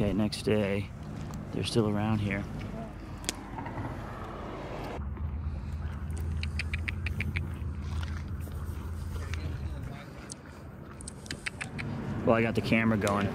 Okay, next day. They're still around here. Well, I got the camera going.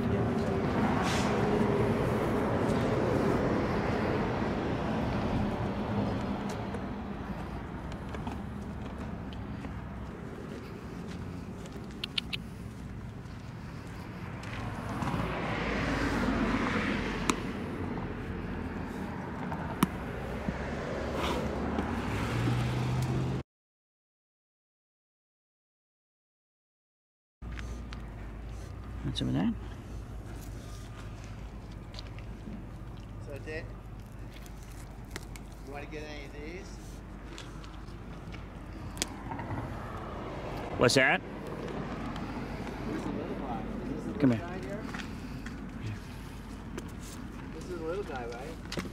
Want some of that? So, Dick, you want to get any of these? What's that? Who's the little guy? Is this the Come here. guy here? This is the little guy, right?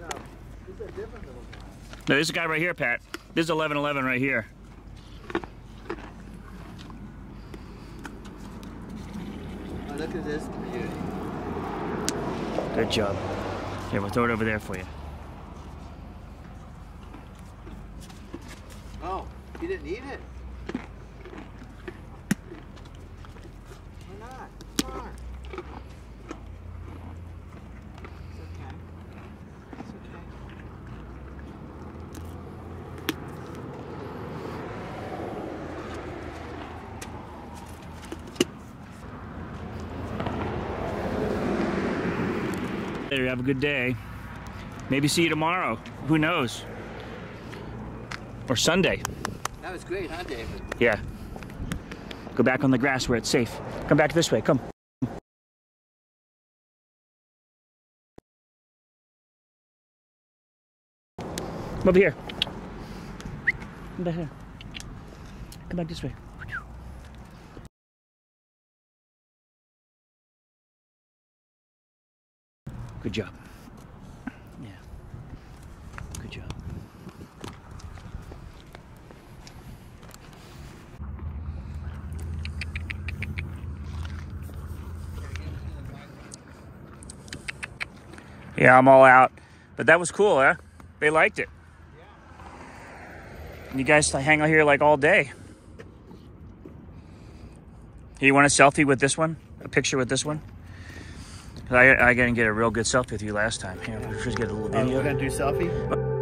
No, this is a different little guy. No, this is a guy right here, Pat. This is 1111 right here. Look at this beauty. Good job. Here, we'll throw it over there for you. Oh, you didn't eat it? Why not? Come on. It's okay. It's okay. Later, have a good day. Maybe see you tomorrow. Who knows? Or Sunday. That was great, huh, David? Yeah. Go back on the grass where it's safe. Come back this way. Come. Come over here. Come back here. Come back this way. Good job. Yeah. Good job. Yeah, I'm all out. But that was cool, huh? They liked it. And you guys hang out here like all day. You want a selfie with this one? A picture with this one? I, I didn't get a real good selfie with you last time. Here, let's just get a little Oh, video. we're gonna do selfie?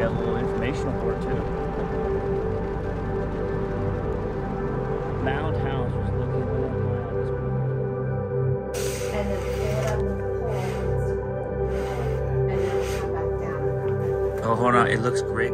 Got a little informational board too. Mound House was looking at And then pull it up with the pole. And then come back down. Oh, hold on, it looks great.